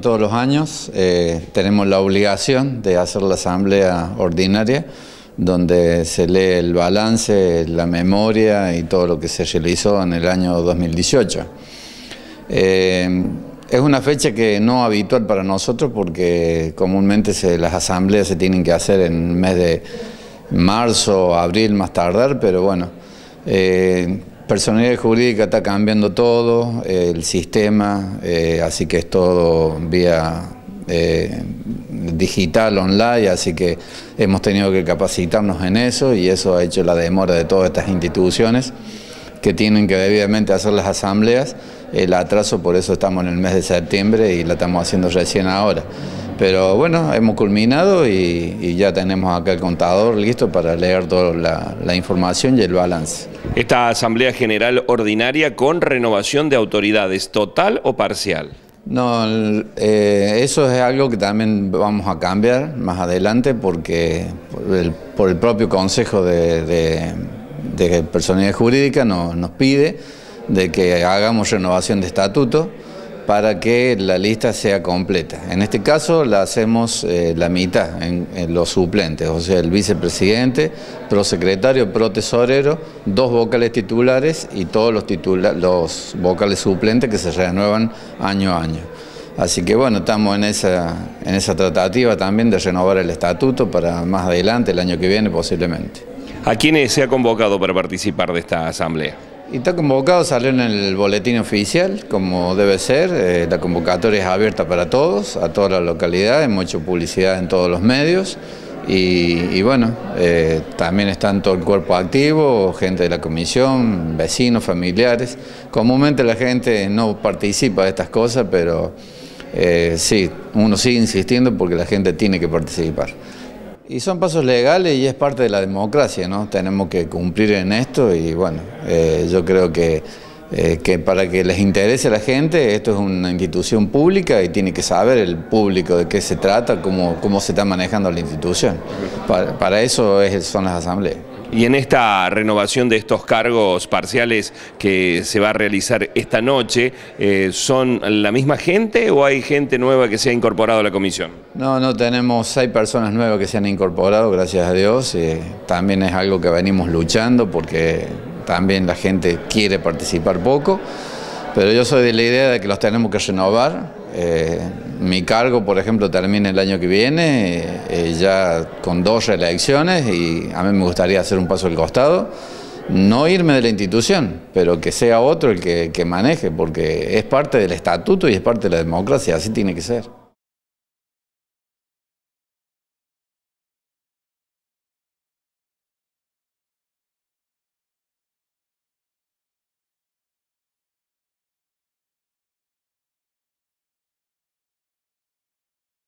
todos los años, eh, tenemos la obligación de hacer la asamblea ordinaria, donde se lee el balance, la memoria y todo lo que se realizó en el año 2018. Eh, es una fecha que no habitual para nosotros porque comúnmente las asambleas se tienen que hacer en el mes de marzo, abril más tardar, pero bueno, eh, personalidad jurídica está cambiando todo, el sistema, eh, así que es todo vía eh, digital, online, así que hemos tenido que capacitarnos en eso y eso ha hecho la demora de todas estas instituciones que tienen que debidamente hacer las asambleas, el atraso por eso estamos en el mes de septiembre y la estamos haciendo recién ahora. Pero bueno, hemos culminado y, ya tenemos acá el contador listo para leer toda la, información y el balance. Esta Asamblea General Ordinaria con renovación de autoridades, ¿total o parcial? No, eh, eso es algo que también vamos a cambiar más adelante porque por el, propio Consejo de, de, Personalidad Jurídica nos pide de que hagamos renovación de estatuto para que la lista sea completa. En este caso la hacemos eh, la mitad en, los suplentes, o sea, el vicepresidente, prosecretario, protesorero, dos vocales titulares y todos los, los vocales suplentes que se renuevan año a año. Así que bueno, estamos en esa, en esa tratativa también de renovar el estatuto para más adelante, el año que viene posiblemente. ¿A quiénes se ha convocado para participar de esta asamblea? Y está convocado, salió en el boletín oficial, como debe ser. Eh, la convocatoria es abierta para todos, a toda la localidad, hemos hecho publicidad en todos los medios. Y, bueno, eh, también están todo el cuerpo activo, gente de la comisión, vecinos, familiares. Comúnmente la gente no participa de estas cosas, pero eh, sí, uno sigue insistiendo porque la gente tiene que participar. Y son pasos legales y es parte de la democracia, ¿no? Tenemos que cumplir en esto y bueno, eh, yo creo que, eh, que para que les interese a la gente, esto es una institución pública y tiene que saber el público de qué se trata, cómo, cómo se está manejando la institución. Para, eso es, son las asambleas. Y en esta renovación de estos cargos parciales que se va a realizar esta noche, eh, ¿son la misma gente o hay gente nueva que se ha incorporado a la comisión? No, no, tenemos seis personas nuevas que se han incorporado, gracias a Dios. también es algo que venimos luchando porque también la gente quiere participar poco, pero yo soy de la idea de que los tenemos que renovar eh, mi cargo, por ejemplo, termina el año que viene, eh, ya con dos reelecciones y a mí me gustaría hacer un paso al costado, no irme de la institución, pero que sea otro el que maneje, porque es parte del estatuto y es parte de la democracia, así tiene que ser.